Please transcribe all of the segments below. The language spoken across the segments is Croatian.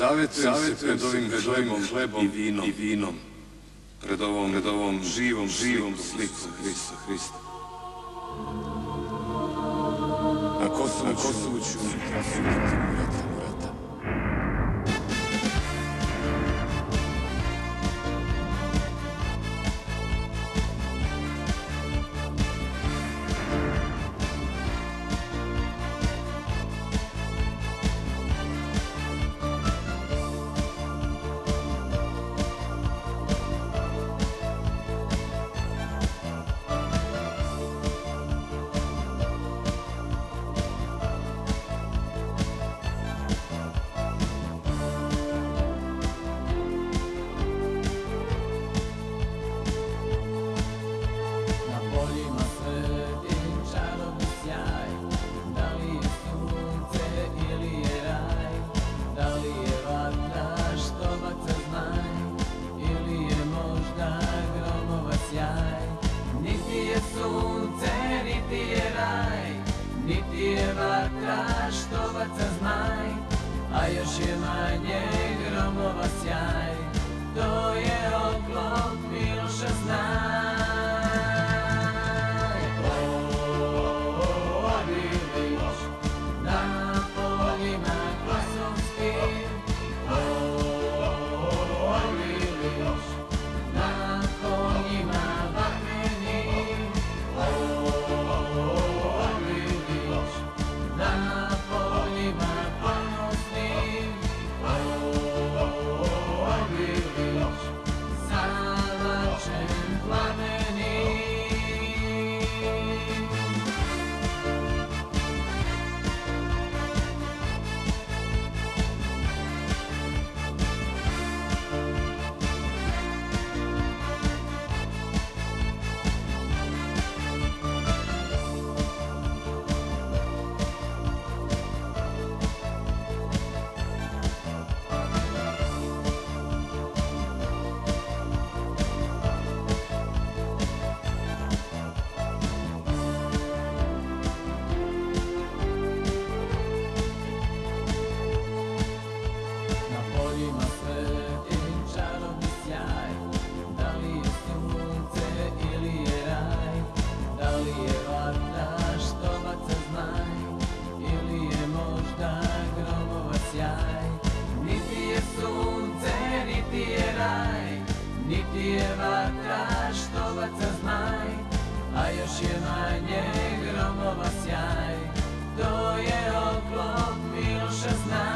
Zavetujem se pred ovim hlebom i vinom, i vinom. Pred ovom, pred ovom živom, živom slikom Hrista, Hrista. Na Kosovu, na Kosovu ću Niti je vatra što baca znaj A još je manje Na sjaj. Niti je sunce, niti je raj Niti je vatra što baca znaj. A još je manje gromova sjaj. To je oklop Miloša znaj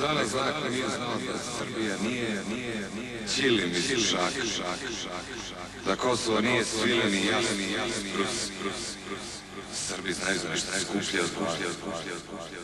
Danas Zlatko nije znao da Srbija nije, Čilim iz Žaka. Da Kosovo nije svileni jasni, jasni, Prus, Prus, Srbi znaju da nešto skuplja, skuplja, skuplja, skuplja.